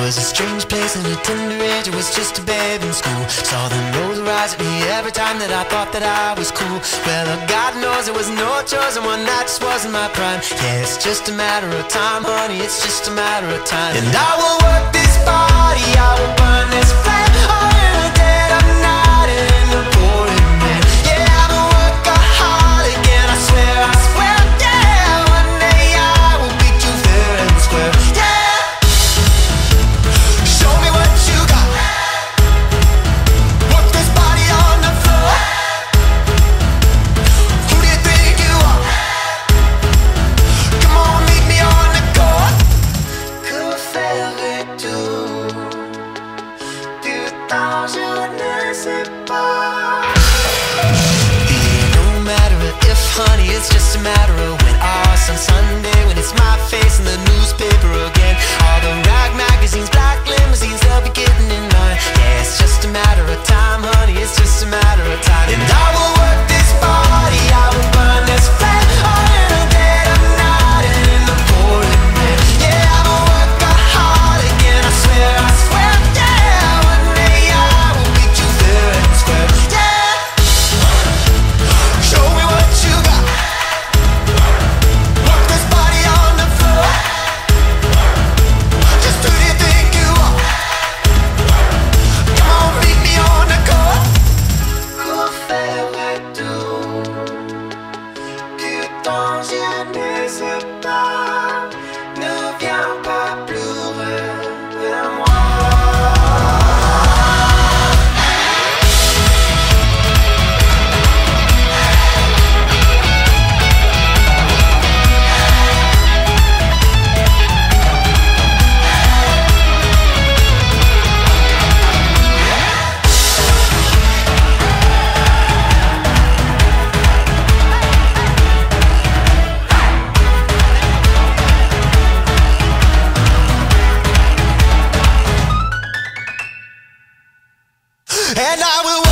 was a strange place and a tender age It was just a babe in school. Saw the nose rise at me every time that I thought that I was cool. Well, uh, God knows it was no choice and one night just wasn't my prime. Yeah, it's just a matter of time, honey, it's just a matter of time. And I will work this body. desert. No matter if, honey, it's just a matter of. Don't you and I will.